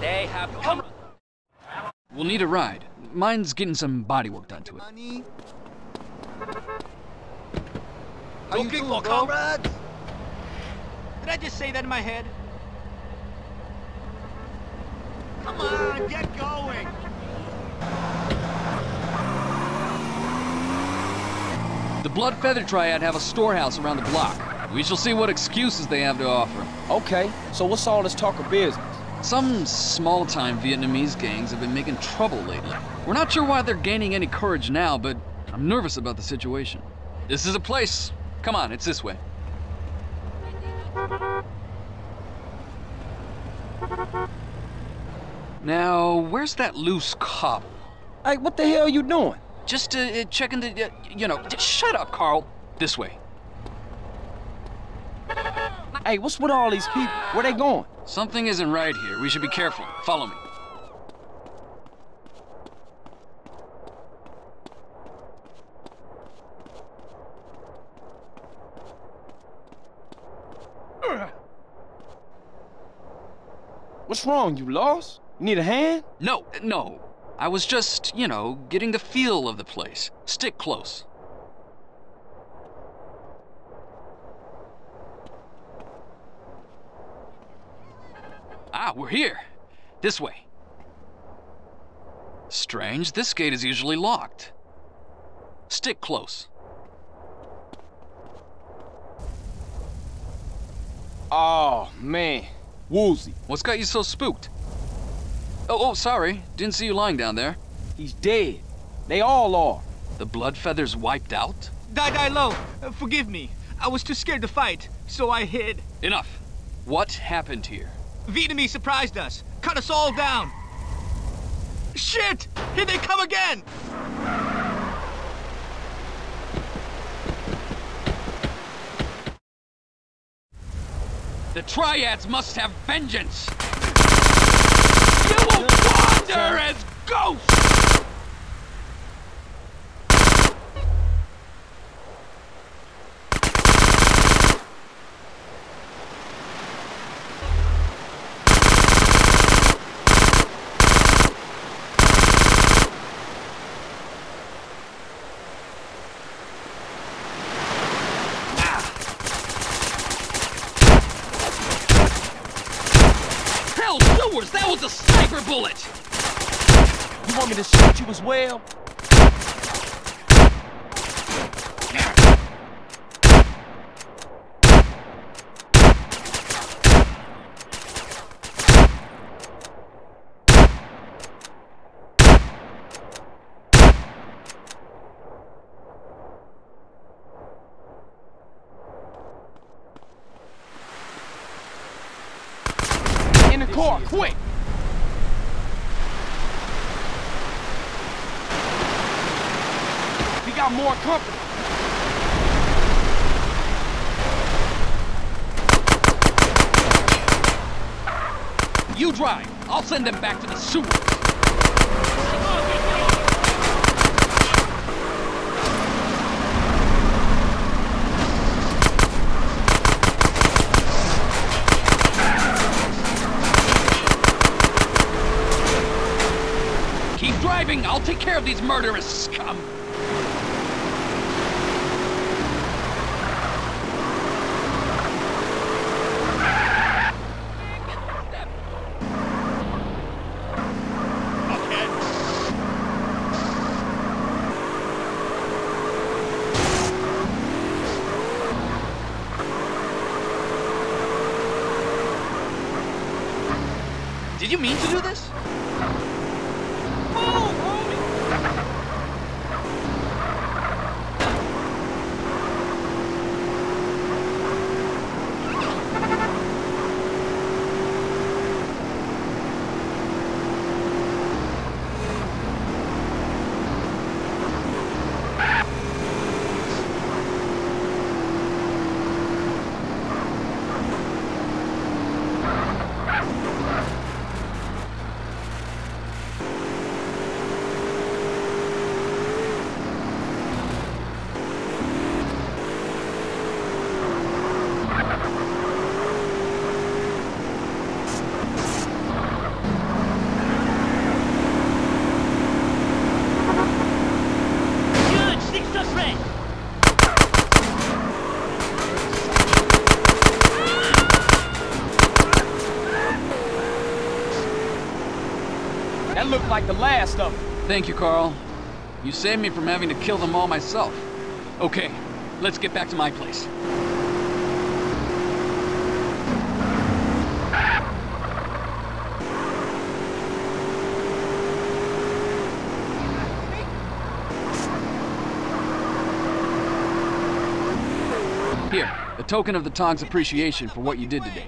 They have come. We'll need a ride. Mine's getting some body work done to it. Money. How you Looking doing, for bro? comrades? Did I just say that in my head? Come on, get going! The Blood Feather Triad have a storehouse around the block. We shall see what excuses they have to offer. Okay, so what's all this talk of business? Some small-time Vietnamese gangs have been making trouble lately. We're not sure why they're gaining any courage now, but I'm nervous about the situation. This is a place. Come on, it's this way. Now, where's that loose cobble? Hey, what the hell are you doing? Just uh, checking the, uh, you know, shut up, Carl. This way. Hey, what's with all these people? Where they going? Something isn't right here. We should be careful. Follow me. What's wrong? You lost? You need a hand? No, no. I was just, you know, getting the feel of the place. Stick close. Ah, we're here. This way. Strange, this gate is usually locked. Stick close. Oh, man. Woozie. What's got you so spooked? Oh, oh, sorry. Didn't see you lying down there. He's dead. They all are. The blood feathers wiped out? Die, die low. Uh, forgive me. I was too scared to fight, so I hid. Enough. What happened here? Vietnamese surprised us, cut us all down. Shit! Here they come again! The Triads must have vengeance! You will wander as ghosts! Hell, doers! That was a sniper bullet! You want me to shoot you as well? In the car, quick! Got more company. You drive. I'll send them back to the sewers. Keep driving. I'll take care of these murderous scum. Did you mean to do this? That looked like the last of them. Thank you, Carl. You saved me from having to kill them all myself. Okay, let's get back to my place. Here, a token of the Tong's appreciation for what you did today.